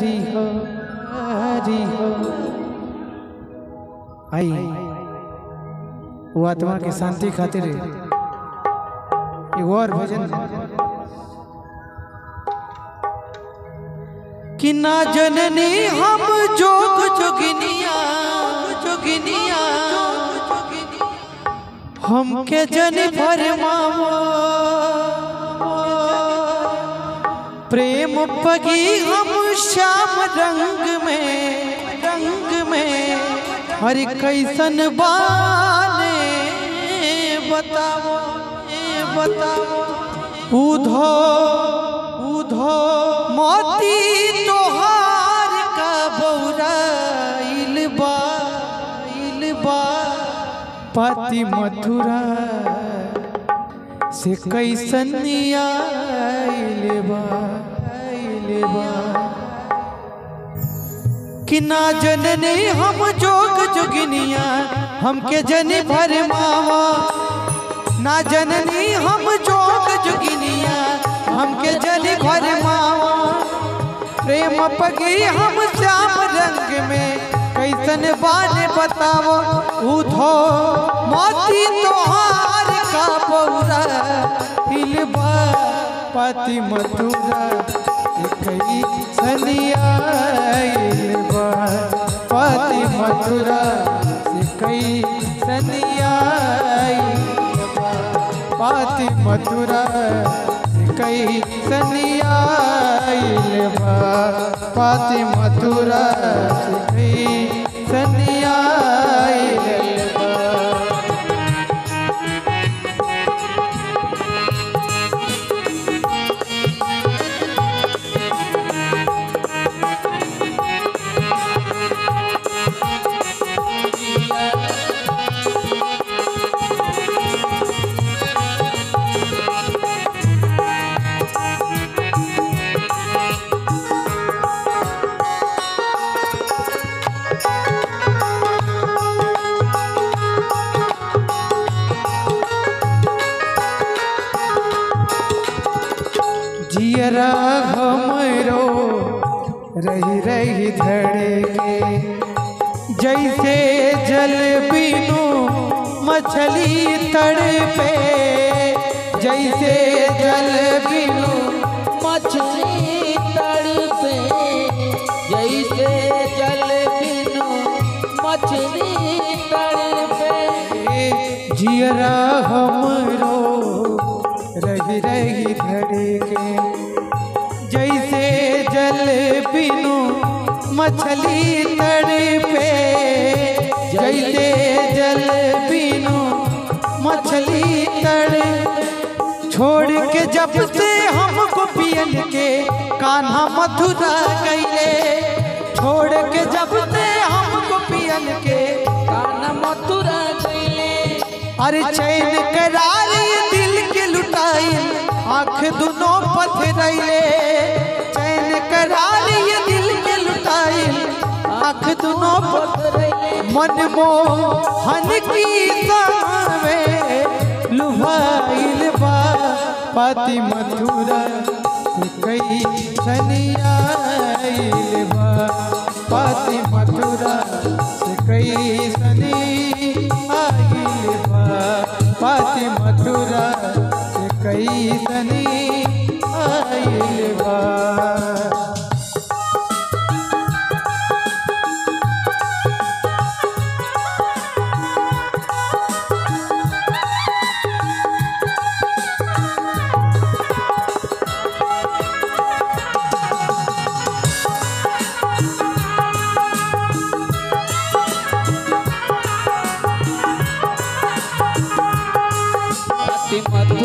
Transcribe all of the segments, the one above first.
हरि हो हरि हो। आई। वो आत्मा की शांति खातिर एगो और भजन। कि ना जननी हम जोग जोगिनिया जोगिनिया। हमके जन फरमावा प्रेम पगी हम श्याम रंग में रंग में, हर कैसन बाने, बताओ बताओ। उधो उधो, मोती तोहार का बौरा इलबा इलबा पाती मथुरा, से कैसन आइलबा आइलबा कि ना जनने हम जोग जोगिनिया, हमके जन भर मावा। ना जननी हम जोग जोगिनिया, हमके जन भर मावा। प्रेम पगी हम श्याम रंग में, कैसन बान बतावो उधो। मोती तोहार का हिलबा पति मथुरा कई सनिया हिलबा मथुरा कई हिलबा पाति मथुरा से कई हिलबा पाति मथुरा हमरो रही रही धड़के जैसे जल बिनु मछली तड़पे, जैसे जल बिनु मछली तड़पे, जैसे जल बिनु मछली तड़पे। जियरा हमरो रही रही धड़के मछली तड़पे जैसे जल बिनु मछली तड़, छोड़ के जब से हमको पियन के कान्हा मथुरा गईले। छोड़ के जब से हमको पियन के कान मथुरा गईले। अरे चैन करार ये दिल के लुटाई आँख दुनों पथरैले आँख दुनो मन मोहन की सावे लुभाइल बा। पति मथुरा कई सनिया पाति मथुरा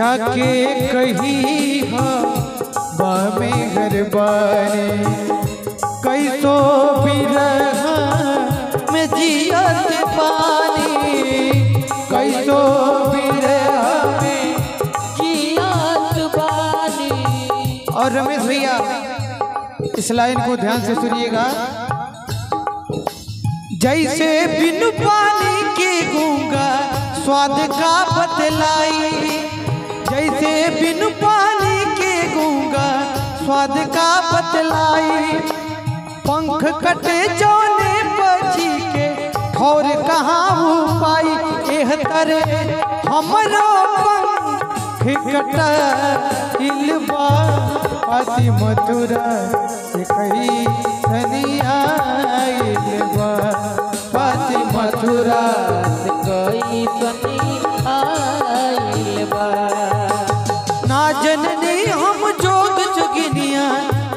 जाके कही बामे घर बारे कैसो बिरह में जियत पानी। बिरह में जियात बानी और रमेश भैया, इस लाइन को ध्यान से सुनिएगा। जैसे बिन पानी के गूँगा, स्वाद का बतलाई जैसे बिन पानी के गूँगा, स्वाद का बतलाई पंख कटे जौने पक्षी के और कहाँ हो पाई एह तरे हमरो पंख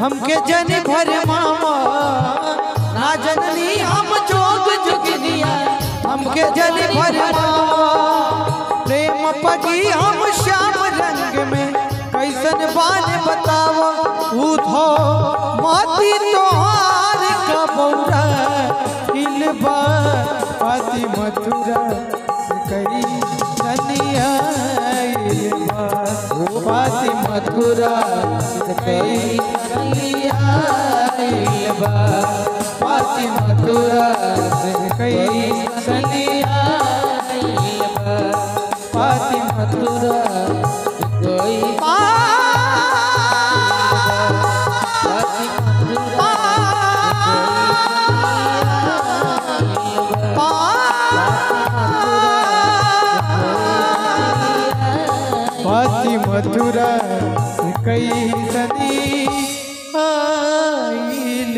हमके जन भर मामा ना जननी हम जोग जुगनिया हमके जन भर मामा। अति मथुरा कई इलबा अति मथुरा कई इलबा अति मथुरा कोई अति मधुरा मथुरा कई सदी आइल